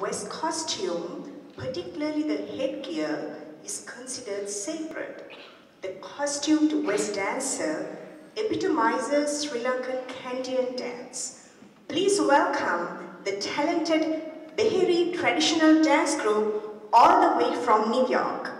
Ves costume, particularly the headgear, is considered sacred. The costumed Ves dancer epitomizes Sri Lankan Kandyan dance. Please welcome the talented Beheri traditional dance group all the way from New York.